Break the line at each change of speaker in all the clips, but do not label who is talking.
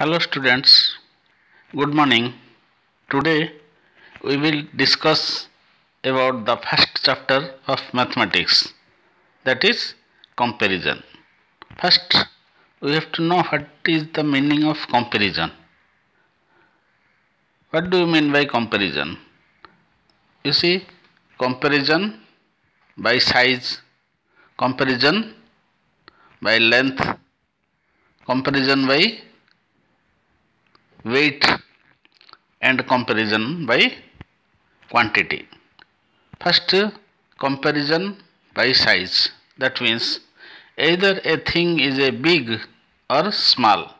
Hello students, good morning. Today we will discuss about the first chapter of mathematics that is comparison. First we have to know what is the meaning of comparison. What do you mean by comparison? You see comparison by size, comparison by length, comparison by weight and comparison by quantity. First, comparison by size. That means either a thing is a big or small.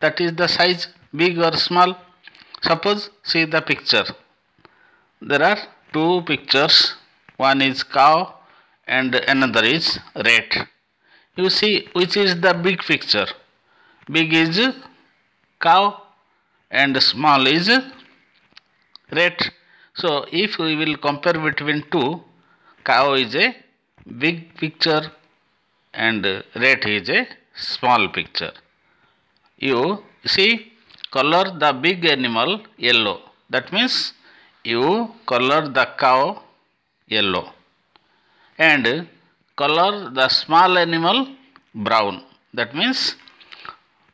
That is the size big or small. Suppose see the picture. There are two pictures. One is cow and another is rat. You see which is the big picture. Big is cow and small is rat. So if we will compare between two, cow is a big picture and rat is a small picture. You see color the big animal yellow. That means you color the cow yellow and color the small animal brown. That means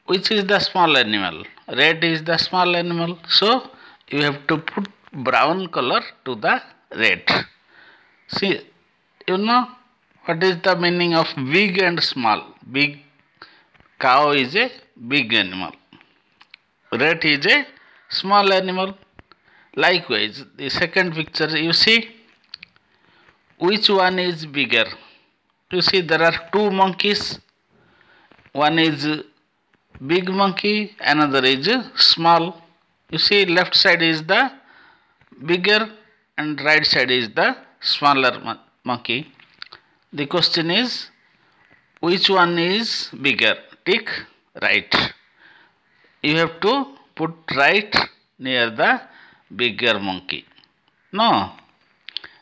which is the small animal? Red is the small animal. So you have to put brown color to the red. See, you know what is the meaning of big and small? Big cow is a big animal. Rat is a small animal. Likewise, the second picture you see which one is bigger? You see there are two monkeys. One is big monkey, another is small. You see left side is the bigger and right side is the smaller mon- monkey. The question is which one is bigger? Tick right. You have to put right near the bigger monkey. No.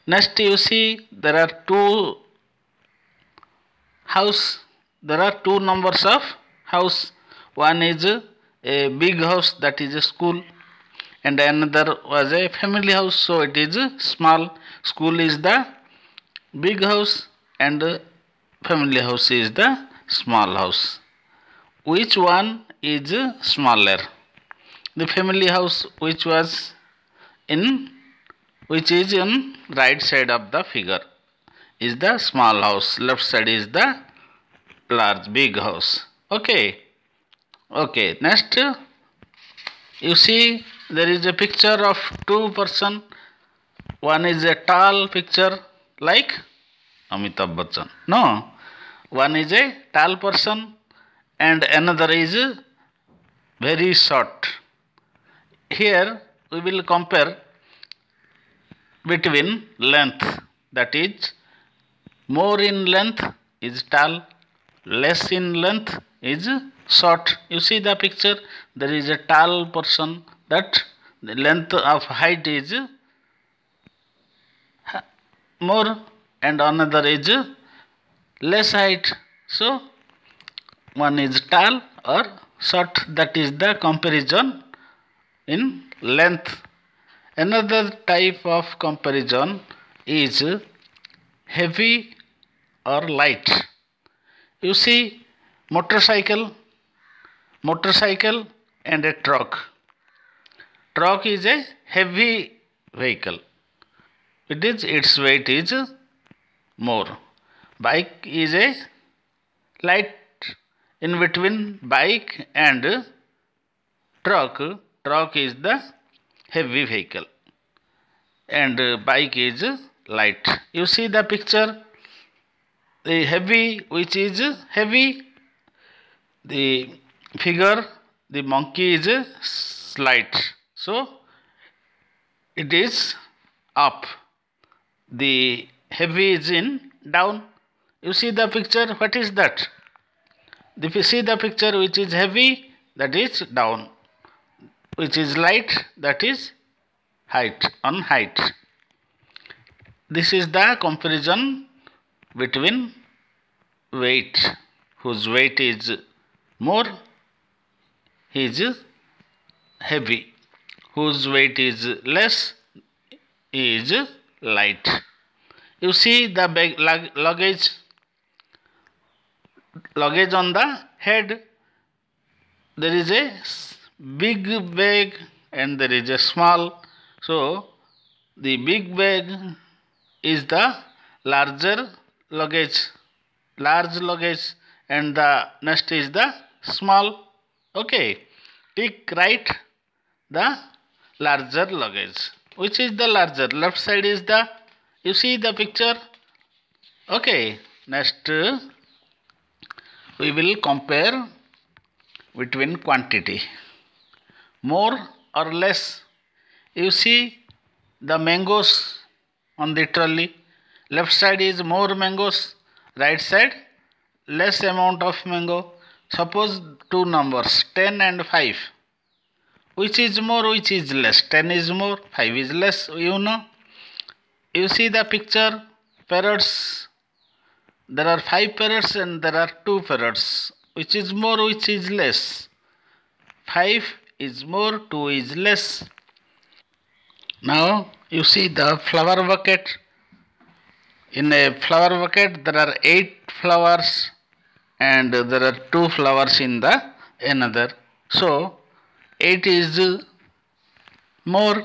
Next you see there are two house. There are two numbers of house. One is a big house that is a school. And another was a family house so it is small school is the big house and family house is the small house. Which one is smaller? The family house which was in which is in right side of the figure is the small house. Left side is the large big house. Okay okay next. You see there is a picture of two person. One is a tall picture like amitabh bachchan. No. One is a tall person and another is very short. Here we will compare between length that is more in length is tall less in length is short. You see the picture? There is a tall person that the length of height is more and another is less height. So one is tall or short. That is the comparison in length. Another type of comparison is heavy or light. You see motorcycle motorcycle and a truck. Truck is a heavy vehicle. It is its weight is more. Bike is a light in between bike and truck. Truck is the heavy vehicle. And bike is light. You see the picture? The heavy which is heavy the figure the monkey is a slight. So it is up. The heavy is in down. You see the picture? What is that? If you see the picture which is heavy that is down. Which is light that is height on height. This is the comparison between weight whose weight is more is heavy whose weight is less is light. You see the bag, luggage luggage on the head. There is a big bag and there is a small. So the big bag is the larger luggage large luggage and the next is the small okay tick right the larger luggage. Which is the larger? Left side is the you see the picture? Okay next we will compare between quantity. More or less you see the mangoes on the trolley. Left side is more mangoes right side less amount of mango suppose two numbers 10 and 5 which is more which is less? 10 is more 5 is less you know. You see the picture? Parrots. There are 5 parrots and there are 2 parrots. Which is more which is less? 5 is more 2 is less. Now you see the flower bucket. In a flower bucket there are 8 flowers and there are 2 flowers in the another. So 8 is more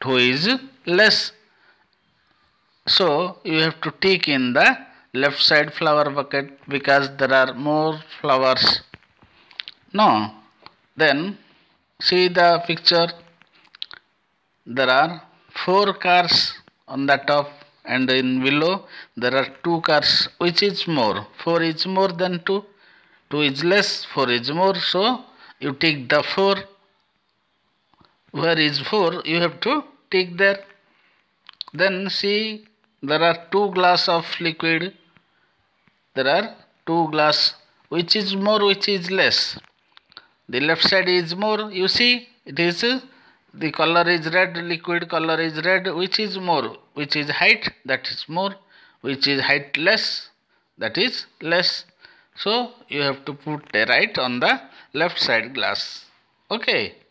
2 is less. So you have to take in the left side flower bucket because there are more flowers. No. Then see the picture. There are four cars on the top and in below there are two cars. Which is more? 4 is more than 2 2 is less 4 is more. So you take the 4 where is 4 you have to take there. Then see there are two glass of liquid. There are two glass. Which is more which is less? The left side is more. You see it is the color is red liquid color is red which is more which is height that is more which is height less that is less. So you have to put a right on the left side glass. Okay